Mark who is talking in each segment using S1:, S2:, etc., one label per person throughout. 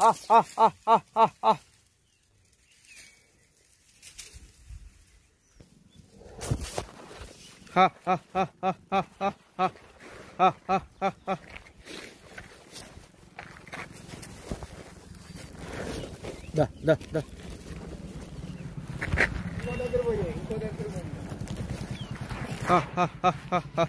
S1: а, а, а, а, а, а. ха ха ха ха ха ха ха ха ха ха
S2: Да, да, да. Ха-ха-ха-ха-ха.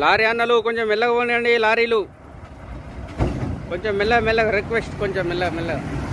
S3: లారీ అన్నలు కొంచెం మెల్లగా పోనియండి లారీలు కొంచెం మెల్ల మెల్లగా రిక్వెస్ట్ కొంచెం మెల్ల మెల్లగా